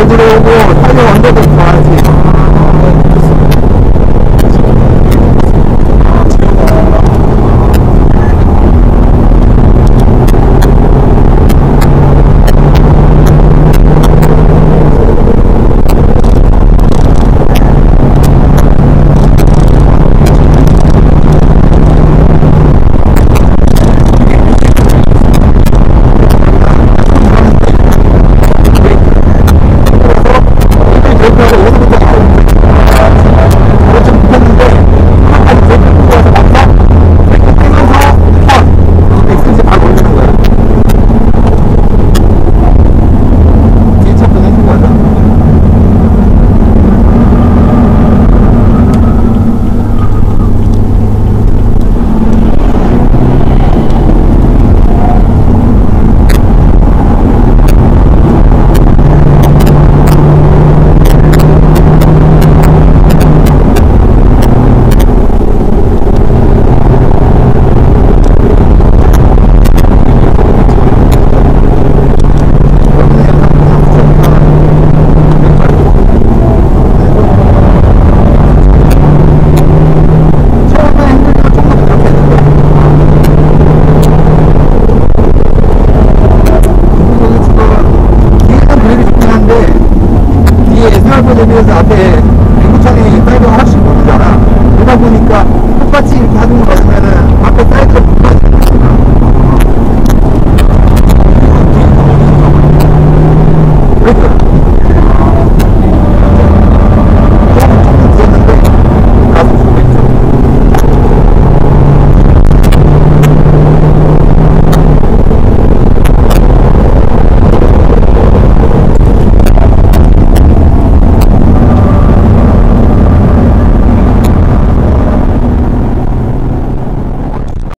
Pedro